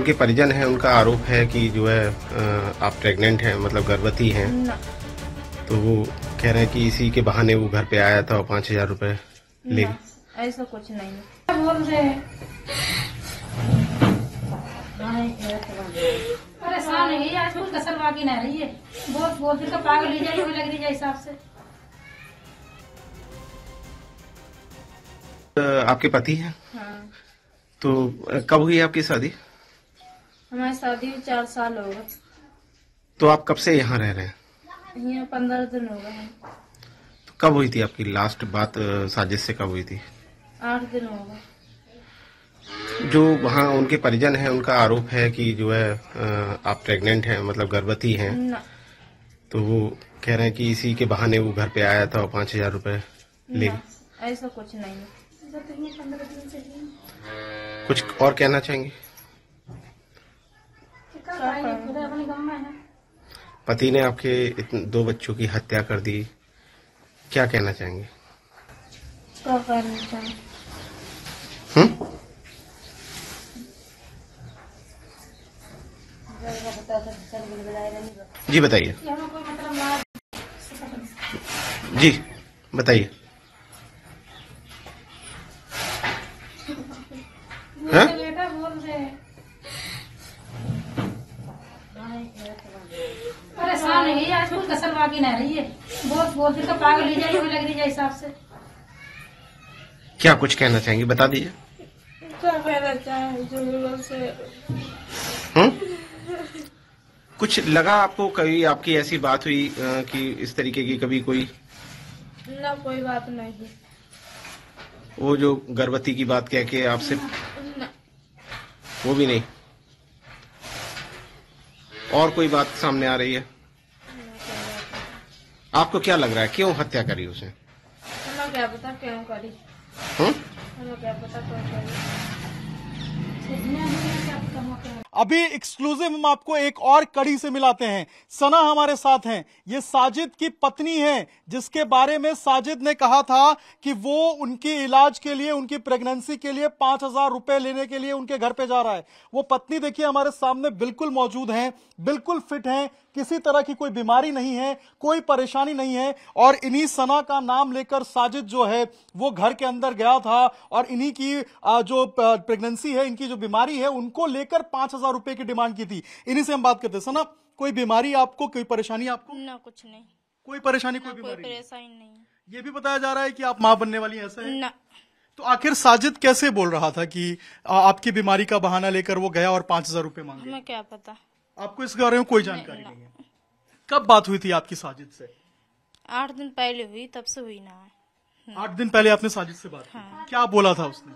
उनके परिजन हैं उनका आरोप है कि जो है आप प्रेग्नेंट हैं मतलब गर्भवती हैं। तो वो कह रहे हैं कि इसी के बहाने वो घर पे आया था और पाँच हज़ार रूपए ले। ऐसा कुछ नहीं। है बोल रहे हैं? परेशान है आजकल कसल बाकी नहीं रही है। बहुत बहुत दिन का पागल ही जाए लग रही है हिसाब से। आपके पति हैं? हाँ। तो कब हुई आपकी शादी? हमारी शादी को चार साल हो गए। तो आप कब से यहाँ रह रहे हैं? यहाँ पंद्रह दिन हो गए तो कब हुई थी आपकी लास्ट बात साजिश से कब हुई थी? आठ दिन हो गए। जो वहाँ उनके परिजन हैं उनका आरोप है कि जो है आप प्रेग्नेंट हैं मतलब गर्भवती हैं। तो वो कह रहे हैं कि इसी के बहाने वो घर पे आया था और पाँच हज़ार रुपये ले ऐसा कुछ नहीं कुछ और कहना चाहेंगे? में है पति ने आपके इतने दो बच्चों की हत्या कर दी। क्या कहना चाहेंगे? क्या चाहिए हम्म जी बताइए। जी बताइए हाँ? बेटा बोल रहे हैं आजकल कसल बाकी नहीं रही है। बहुत बहुत दिन का पागल ही जाए लग रही है हिसाब से। क्या कुछ कहना चाहेंगे? बता दीजिए। क्या कहना हम्म? कुछ लगा आपको कभी आपकी ऐसी बात हुई कि इस तरीके की कभी कोई? ना कोई बात नहीं। वो जो गर्भवती की बात कह के आपसे वो भी नहीं? और कोई बात सामने आ रही है? आपको क्या लग रहा है? क्यों हत्या करी उसे? क्या पता क्यों करी? हम्म? हमें क्या पता क्यों करी? अभी एक्सक्लूसिव हम आपको एक और कड़ी से मिलाते हैं। सना हमारे साथ हैं। ये साजिद की पत्नी है, जिसके बारे में साजिद ने कहा था कि वो उनकी इलाज के लिए, उनकी प्रेगनेंसी के लिए पाँच हज़ार रुपए लेने के लिए उनके घर पे जा रहा है। वो पत्नी देखिए हमारे सामने बिल्कुल मौजूद है, बिल्कुल फिट है, किसी तरह की कोई बीमारी नहीं है, कोई परेशानी नहीं है, और इन्हीं सना का नाम लेकर साजिद जो है, वो घर के अंदर गया था, और इन्हीं की जो प्रेगनेंसी है, इनकी जो बीमारी है, उनको लेकर पाँच हज़ार रुपए की डिमांड की थी। इन्हीं से हम बात करते सना कोई बीमारी आपको कोई परेशानी आपको? ना कुछ नहीं। कोई परेशानी कोई बीमारी? नहीं? परेशानी नहीं। ये भी बताया जा रहा है कि आप माँ बनने वाली ऐसा है? ना। तो आखिर साजिद कैसे बोल रहा था कि आ, आपकी बीमारी का बहाना लेकर वो गया और पाँच हज़ार रूपए मांगे? हमें क्या पता? आपको इस बारे में कोई जानकारी नहीं है। कब बात हुई थी आपकी साजिद से? आठ दिन पहले हुई तब से हुई ना। आठ दिन पहले आपने साजिद से बात की? क्या बोला था उसने?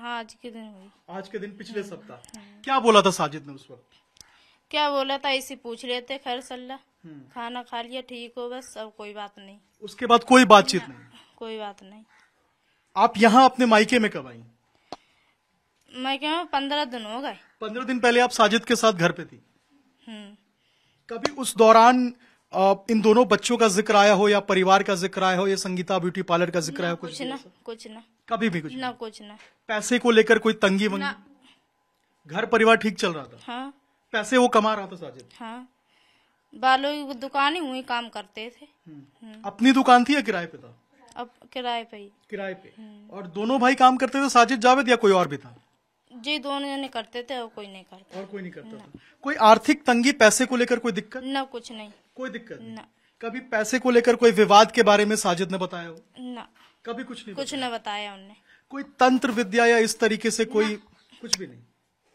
हाँ आज के दिन हुई। आज के दिन पिछले सप्ताह। क्या बोला था साजिद ने उस वक्त? क्या बोला था? इसी पूछ लेते खैर सल्ला। खाना खा लिया ठीक हो बस अब कोई बात नहीं। उसके बाद कोई बातचीत नहीं। कोई बात नहीं। आप यहाँ अपने मायके में कब आई? मैं क्या पंद्रह दिन हो गए। पंद्रह दिन पहले आप साजिद के साथ घर पे थी। हम्म। कभी उस दौरान इन दोनों बच्चों का ज़िक्र आया हो या परिवार का ज़िक्र आया हो या संगीता ब्यूटी पार्लर का ज़िक्र आया हो कुछ कुछ ना कुछ ना। कभी भी कुछ ना कुछ ना। पैसे को लेकर कोई तंगी वंगी? घर परिवार ठीक चल रहा था? हाँ। पैसे वो कमा रहा था साजिद? हाँ। बालों की दुकान ही हुई काम करते थे। अपनी दुकान थी या किराए पे था? अब किराए पे ही। किराए पे। और दोनों भाई काम करते थे साजिद जावेद या कोई और भी था? जी दोनों जने करते थे और कोई नहीं करता। और कोई नहीं करता था। कोई आर्थिक तंगी पैसे को लेकर कोई दिक्कत? ना कुछ नहीं। कोई दिक्कत नहीं। कभी पैसे को लेकर कोई विवाद के बारे में साजिद ने बताया हो? ना। कभी कुछ नहीं कुछ न बताया उनने। कोई तंत्र विद्या या इस तरीके से कोई कुछ भी नहीं।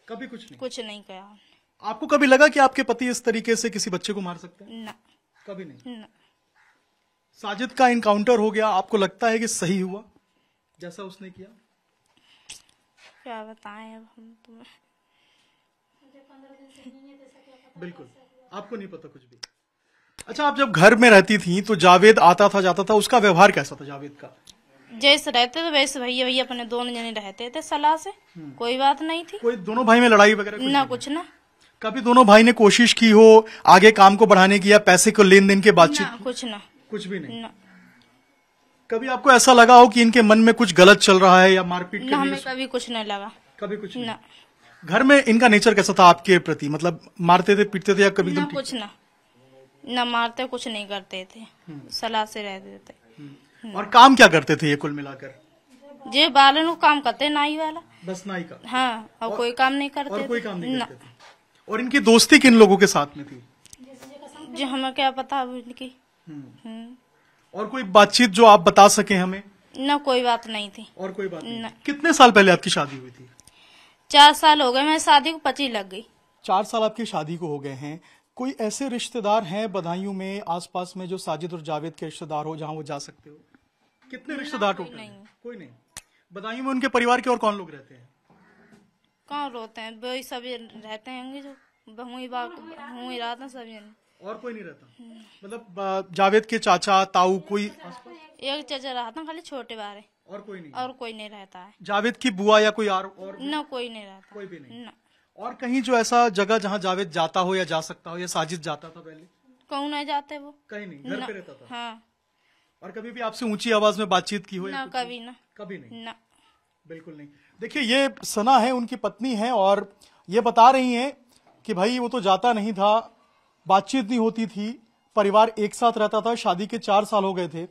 कभी कुछ नहीं। कुछ नहीं कहा आपको कभी लगा कि आपके पति इस तरीके से किसी बच्चे को मार सकते हैं? ना। कभी नहीं। ना। साजिद का इनकाउंटर हो गया। आपको लगता है कि सही हुआ? जैसा उसने किया। क्या बताएँ अब हम तुम्हें? बिल्कुल। आपको नहीं पता कुछ भी। अच्छा आप जब घर में रहती थी तो जावेद आता था जाता था उसका व्यवहार कैसा था जावेद का? जैसे रहते थे वैसे भैया भैया अपने दोनों जने रहते थे सलाह से। कोई बात नहीं थी। कोई दोनों भाई में लड़ाई वगैरह कुछ ना कुछ ना। कभी दोनों भाई ने कोशिश की हो आगे काम को बढ़ाने की या पैसे को लेन देन के बातचीत? कुछ ना। कुछ भी नहीं? ना। कभी आपको ऐसा लगा हो कि इनके मन में कुछ गलत चल रहा है या मारपीट ना हमें कभी कुछ नहीं लगा। कभी कुछ ना। घर में इनका नेचर कैसा था आपके प्रति? मतलब मारते थे पीटते थे या कभी ना कुछ ना। ना मारते कुछ नहीं करते थे। सलाह से रहते थे और काम क्या करते थे ये कुल मिलाकर? जे बालन को काम करते नाई वाला। बस नाई का। हाँ और, और कोई काम नहीं करते और कोई काम नहीं करते थे। और इनकी दोस्ती किन लोगों के साथ में थी? जो हमें क्या पता अब इनकी। हम्म। और कोई बातचीत जो आप बता सके हमें? ना कोई बात नहीं थी। और कोई बात नहीं ना। कितने साल पहले आपकी शादी हुई थी? चार साल हो गए मैं शादी को पची लग गई। चार साल आपकी शादी को हो गए हैं। कोई ऐसे रिश्तेदार हैं बधाइयों में आसपास में जो साजिद और जावेद के रिश्तेदार हो जहाँ वो जा सकते हो? कितने रिश्तेदार टोटल नहीं। कोई नहीं। बधाइयों में उनके परिवार के और कौन लोग रहते हैं? कौन रोते हैं? वही सब रहते होंगे जो। बहुई बात बहुई रात है सब और कोई नहीं रहता? मतलब जावेद के चाचा ताऊ कोई एक चचा रहता खाली छोटे बारे। और कोई नहीं? और कोई नहीं रहता है। जावेद की बुआ या कोई और, और ना कोई नहीं रहता। कोई भी नहीं। ना। और कहीं जो ऐसा जगह जहाँ जावेद जाता हो या जा सकता हो या साजिद जाता था पहले? कहूँ नहीं जाते वो? कहीं नहीं घर पे रहता था? हाँ। और कभी भी आपसे ऊँची आवाज़ में बातचीत की हो ना कभी ना। कभी नहीं? ना। बिल्कुल नहीं। देखिए ये सना है उनकी पत्नी है और ये बता रही हैं कि भाई वो तो जाता नहीं था बातचीत नहीं होती थी परिवार एक साथ रहता था शादी के चार साल हो गए थे।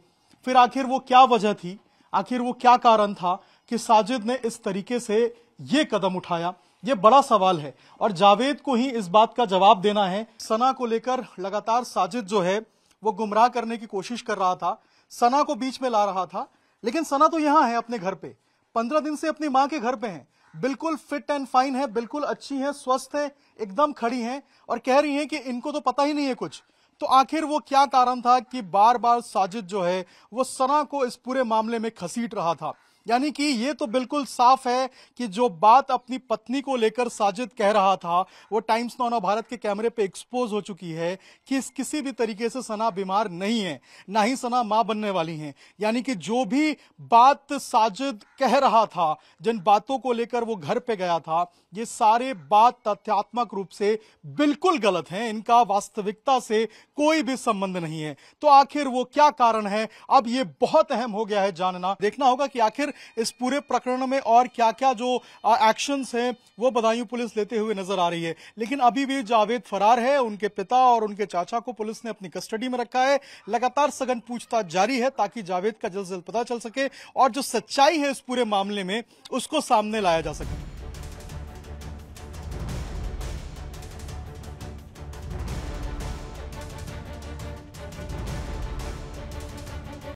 फिर आखिर वो क्या वजह थी? आखिर वो क्या कारण था कि साजिद ने इस तरीके से ये कदम उठाया? ये बड़ा सवाल है और जावेद को ही इस बात का जवाब देना है। सना को लेकर लगातार साजिद जो है, वो गुमराह करने की कोशिश कर रहा था। सना को बीच में ला रहा था, लेकिन सना तो यहाँ है अपने घर पे। पंद्रह दिन से अपनी माँ के घर पे है। बिल्कुल फिट एंड फाइन है, बिल्कुल अच्छी है, स्वस्थ है, एकदम खड़ी है और कह रही है कि इनको तो पता ही नहीं है कुछ। तो आखिर वो क्या कारण था कि बार बार साजिद जो है, वो सना को इस पूरे मामले में खसीट रहा था? यानी कि ये तो बिल्कुल साफ़ है कि जो बात अपनी पत्नी को लेकर साजिद कह रहा था, वो टाइम्स नौ भारत के कैमरे पे एक्सपोज हो चुकी है कि इस किसी भी तरीके से सना बीमार नहीं है, ना ही सना माँ बनने वाली हैं। यानी कि जो भी बात साजिद कह रहा था, जिन बातों को लेकर वो घर पे गया था, ये सारे बात तथ्यात्मक रूप से बिल्कुल गलत हैं। इनका वास्तविकता से कोई भी संबंध नहीं है। तो आखिर वो क्या कारण है? अब ये बहुत अहम हो गया है जानना। देखना होगा कि आखिर इस पूरे प्रकरण में और क्या क्या जो एक्शन है, वो बदायूं पुलिस लेते हुए नज़र आ रही है। लेकिन अभी भी जावेद फरार है, उनके पिता और उनके चाचा को पुलिस ने अपनी कस्टडी में रखा है। लगातार सघन पूछताछ जारी है ताकि जावेद का जल्द जल्द पता चल सके और जो सच्चाई है इस पूरे मामले में, उसको सामने लाया जा सके।